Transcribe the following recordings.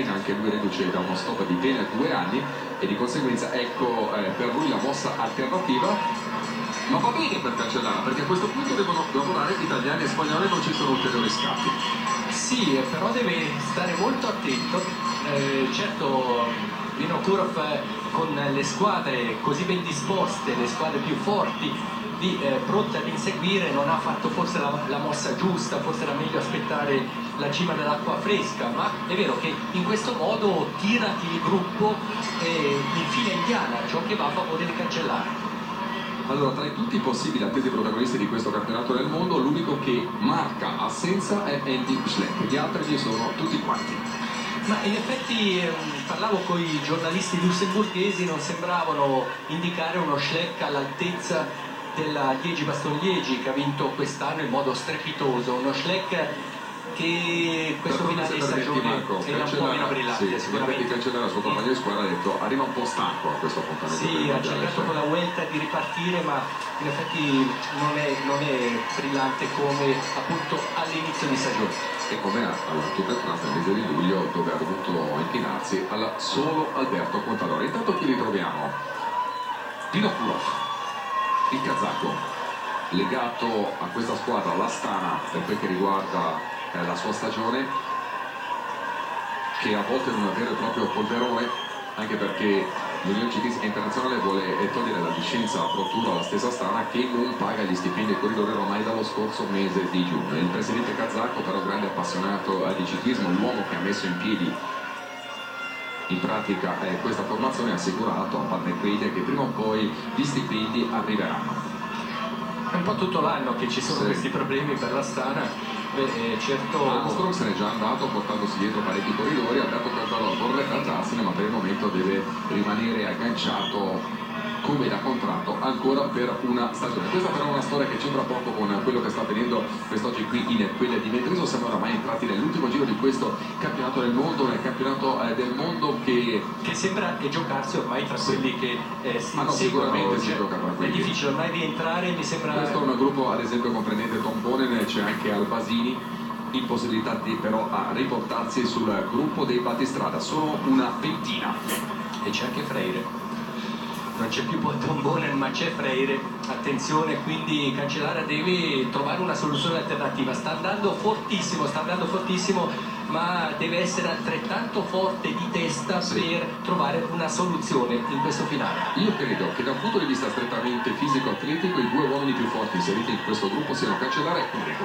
Martin, anche lui reduce da uno stop di ben due anni e di conseguenza ecco eh, per lui la mossa alternativa. Ma va bene per Cancellara, perché a questo punto devono lavorare italiani e spagnoli non ci sono ulteriori scatti. Sì, però deve stare molto attento. Eh, certo, Vinokurov eh, con le squadre così ben disposte, le squadre più forti, di, eh, pronte ad inseguire, non ha fatto forse la, la, mossa giusta, forse era meglio aspettare la cima dell'acqua fresca, ma è vero che in questo modo tira il gruppo eh, in fila indiana, ciò che va a favore di Cancellare. Allora, tra i tutti i possibili attesi protagonisti di questo campionato del mondo, l'unico che marca assenza è Andy Schleck, gli altri ci sono tutti quanti. Ma in effetti eh, parlavo con i giornalisti lussemburghesi, non sembravano indicare uno Schleck all'altezza della Liegi Baston Liegi che ha vinto quest'anno in modo strepitoso, uno Schleck che questo finale di stagione era un po' meno brillante sì, sicuramente. Cancellara il suo compagno di squadra ha detto arriva un po' stanco a questo appuntamento sì, ha cercato con la Vuelta di ripartire ma in effetti non è, non è brillante come appunto all'inizio di stagione. E come alla Tour de France nel mese di luglio dove ha dovuto inchinarsi al solo Alberto Contador. Intanto qui ritroviamo Pino Kulov il kazako legato a questa squadra, l'Astana, per quel che riguarda la sua stagione, che a volte non è vero e proprio polverone, anche perché l'Unione Ciclistica Internazionale vuole eh, togliere la licenza Pro Tour alla stessa Astana che non paga gli stipendi ai corridori ormai dallo scorso mese di giugno. Il presidente kazako, però grande appassionato di ciclismo, l'uomo che ha messo in piedi in pratica eh, questa formazione ha assicurato a Pannequide che prima o poi gli stipendi arriveranno. È un po' tutto l'anno che ci sono sì. questi problemi per la Stana. Beh, eh, certo... Armstrong se n'è già andato portandosi dietro parecchi corridori, Alberto Contador vorrebbe andarsene ma per il momento deve rimanere agganciato come da contratto ancora per una stagione. Questa però è una storia che c'entra poco con quello che sta avvenendo quest'oggi qui in quella di Metreso. Siamo oramai entrati nell'ultimo giro di questo campionato del mondo, nel campionato eh, del mondo che... che sembra giocarsi ormai tra sì. quelli che eh, si Ma no, sicuramente si gioca tra quelli. È difficile ormai rientrare, mi sembra... Questo è un gruppo ad esempio comprendente Tom Bonen, c'è anche Albasini impossibilitati però a riportarsi sul gruppo dei battistrada, sono una ventina. E c'è anche Freire non c'è più Botombone ma c'è Freire. Attenzione quindi Cancellara deve trovare una soluzione alternativa. Sta andando fortissimo sta andando fortissimo ma deve essere altrettanto forte di testa sì. per trovare una soluzione in questo finale. Io credo che da un punto di vista strettamente fisico-atletico i due uomini più forti inseriti in questo gruppo siano Cancellara e Enrico.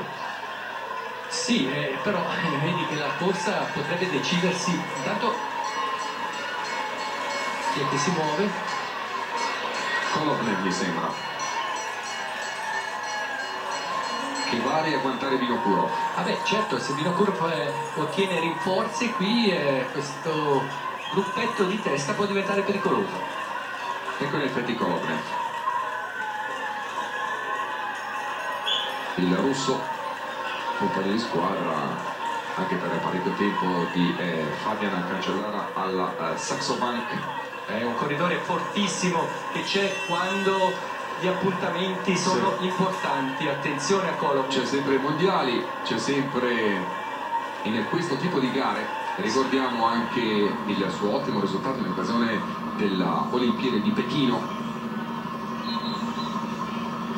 Sì, eh, però eh, vedi che la corsa potrebbe decidersi. Intanto chi è che si muove Kolovnev mi sembra. Che vale a guantare Vinokurov vabbè certo se Vinokurov eh, ottiene rinforzi qui eh, questo gruppetto di testa può diventare pericoloso. Ecco in effetti Kolovnev il russo compagno di squadra anche per parecchio tempo di eh, Fabian Cancellara alla eh, Saxo Bank è un corridore fortissimo che c'è quando gli appuntamenti sono sì. importanti, attenzione a Colombo. C'è sempre i mondiali, c'è sempre in questo tipo di gare, ricordiamo anche il suo ottimo risultato in occasione della Olimpiade di Pechino.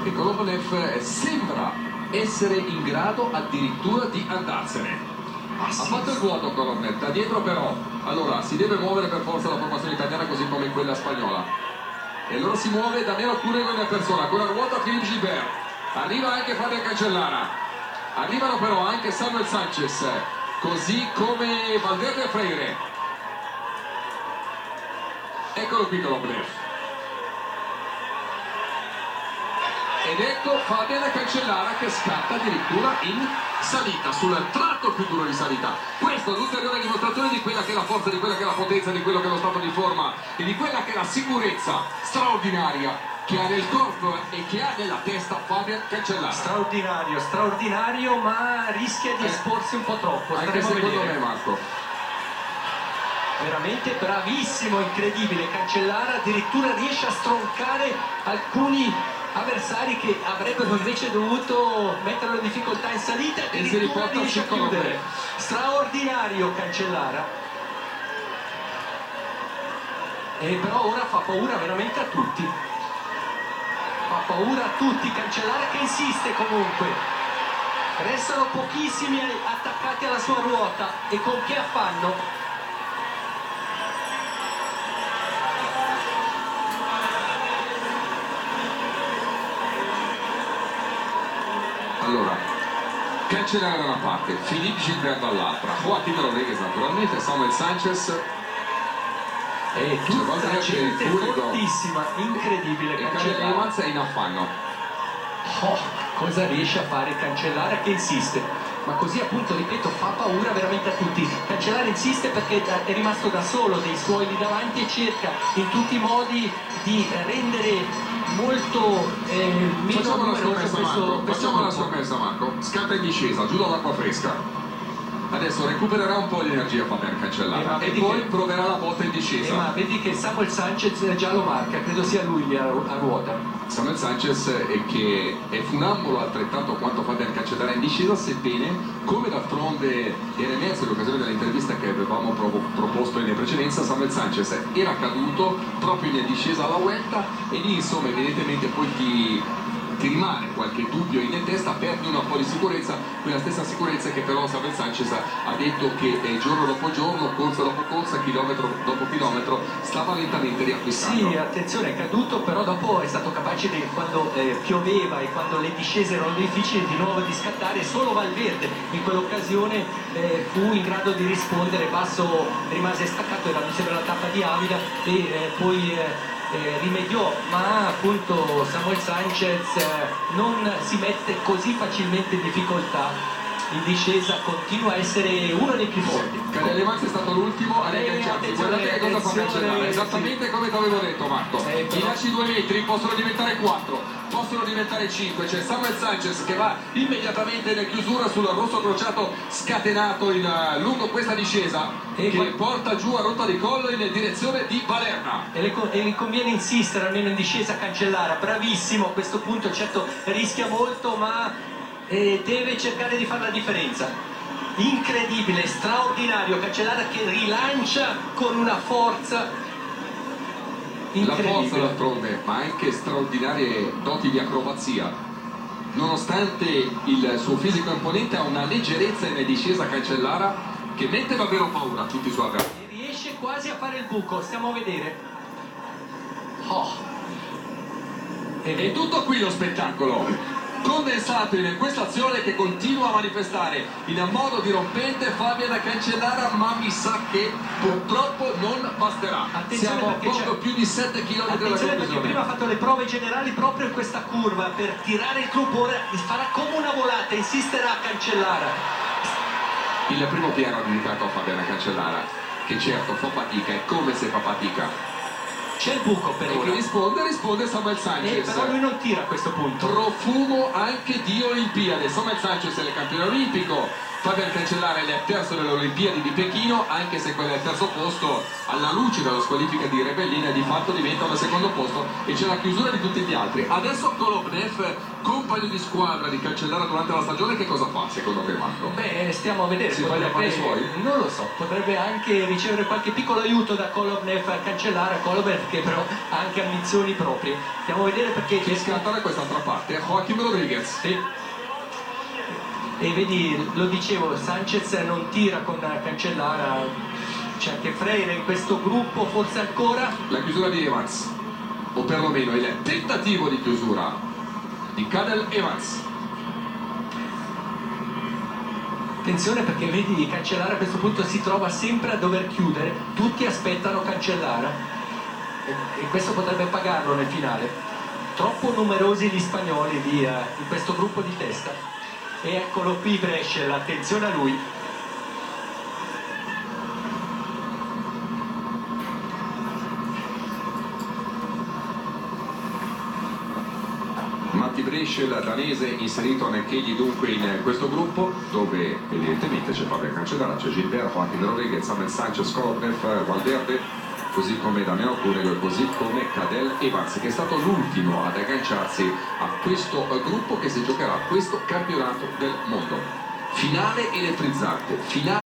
E Kolombonev sembra essere in grado addirittura di andarsene. Ha fatto il vuoto Colonnet, da dietro però, allora si deve muovere per forza la formazione italiana così come quella spagnola. E allora si muove Damiano Curego in persona, con la ruota Philippe Gilbert. Arriva anche Fabio Cancellara. Arrivano però anche Samuel Sanchez, così come Valverde Freire. Eccolo qui Colomnet. Ed ecco Fabian Cancellara che scatta addirittura in salita sul tratto più duro di salita. Questo è l'ulteriore dimostrazione di quella che è la forza di quella che è la potenza di quello che è lo stato di forma e di quella che è la sicurezza straordinaria che ha nel corpo e che ha nella testa Fabian Cancellara. Straordinario, straordinario ma rischia di eh, esporsi un po' troppo anche secondo me Marco. Veramente bravissimo, incredibile. Cancellara addirittura riesce a stroncare alcuni avversari che avrebbero invece dovuto metterlo in difficoltà in salita e si riporta a chiudere. Straordinario Cancellara. E però ora fa paura veramente a tutti. Fa paura a tutti, Cancellara che insiste comunque. Restano pochissimi attaccati alla sua ruota e con che affanno Cancellara da una parte, Filippo Gilbert dall'altra, Joaquin Rodriguez naturalmente, Samuel Sanchez e tutta la gente fortissima, incredibile. E Cancellara Evans è in affanno. Oh, cosa riesce a fare Cancellara che insiste? Ma così appunto, ripeto, fa paura veramente a tutti. Cancellara insiste perché è rimasto da solo dei suoi lì davanti e cerca in tutti i modi di rendere molto eh, meno facciamo la questo, Marco. questo facciamo la scommessa Marco. Scatta in discesa giù dall'acqua fresca adesso recupererà un po' di energia Fabian Cancellara eh, e poi che... proverà la botta in discesa. Eh, ma vedi che Samuel Sanchez già lo marca credo sia lui a, a ruota. Samuel Sanchez è che è funambolo altrettanto quanto Fabian Cancellara in discesa sebbene come d'altronde era emerso in occasione dell'intervista che avevamo proposto in precedenza Samuel Sanchez era caduto proprio in discesa alla Vuelta e lì insomma evidentemente poi ti ti rimane qualche dubbio in testa, perdi un po' di sicurezza, quella stessa sicurezza che però Samuel Sanchez ha detto che eh, giorno dopo giorno, corsa dopo corsa, chilometro dopo chilometro, stava lentamente riacquistando. Sì, attenzione, è caduto, però dopo è stato capace di, quando eh, pioveva e quando le discese erano difficili di nuovo di scattare, solo Valverde in quell'occasione eh, fu in grado di rispondere, Basso rimase staccato, era mi sembra la tappa di Avila e eh, poi eh, rimediò, ma appunto Samuel Sanchez eh, non si mette così facilmente in difficoltà in discesa continua a essere uno dei più forti. Max è stato l'ultimo a riagganciarsi, guardate che cosa fa cancellare, esattamente come ti avevo detto Marco. Eh, I lasci due metri possono diventare quattro, possono diventare cinque, c'è Samuel Sanchez che va immediatamente in chiusura sul rosso crociato scatenato in, uh, lungo questa discesa e che porta giù a rotta di collo in direzione di Valerna. E le, e conviene insistere almeno in discesa Cancellara, bravissimo a questo punto, certo rischia molto ma e deve cercare di fare la differenza. Incredibile, straordinario Cancellara che rilancia con una forza incredibile la forza d'altronde ma anche straordinarie doti di acrobazia. Nonostante il suo fisico imponente ha una leggerezza in discesa Cancellara che mette davvero paura a tutti i suoi avversari. E riesce quasi a fare il buco stiamo a vedere. Oh. ed è tutto qui lo spettacolo condensato in questa azione che continua a manifestare in modo dirompente Fabian Cancellara ma mi sa che purtroppo non basterà. Attenzione siamo a poco più di 7 km dalla conclusione perché prima ha fatto le prove generali proprio in questa curva. Per tirare il gruppo ora farà come una volata insisterà Cancellara. Il primo piano dedicato a Fabiana Cancellara che certo fa fatica è come se fa fatica c'è il buco per e ora. chi risponde? Risponde Samuel Sanchez. Eh, però lui non tira a questo punto. Profumo anche di Olimpiade. Samuel Sanchez è il campione olimpico, Fabian Cancellara è terzo nelle Olimpiadi di Pechino, anche se quella è il terzo posto, alla luce della squalifica di Rebellina, di fatto diventa un secondo posto e c'è la chiusura di tutti gli altri. Adesso Kolobnev, compagno di squadra di Cancellara durante la stagione, che cosa fa secondo te Marco? Beh, stiamo a vedere. Si potrebbe, fare suoi? Non lo so, potrebbe anche ricevere qualche piccolo aiuto da Kolobnev a Cancellara, Kolobnev che però ha anche ambizioni proprie. Stiamo a vedere perché... Chi scatta da quest'altra parte? Joachim Rodriguez. Sì e vedi, lo dicevo, Sanchez non tira con Cancellara, c'è anche Freire in questo gruppo, forse ancora. La chiusura di Evans, o perlomeno il tentativo di chiusura di Cadel Evans. Attenzione perché vedi Cancellara a questo punto si trova sempre a dover chiudere, tutti aspettano Cancellara e, e questo potrebbe pagarlo nel finale. Troppo numerosi gli spagnoli di, uh, in questo gruppo di testa e eccolo qui Brescia, attenzione a lui. Matti Brescia, danese, inserito anch'egli dunque in questo gruppo dove evidentemente c'è Fabio Cancellara, c'è Gilberto, anche Rodriguez, Samuel Sanchez, Kornev, Valverde così come Damiano Cunego e così come Cadel Evans che è stato l'ultimo ad agganciarsi a questo gruppo che si giocherà questo campionato del mondo. Finale elettrizzante finale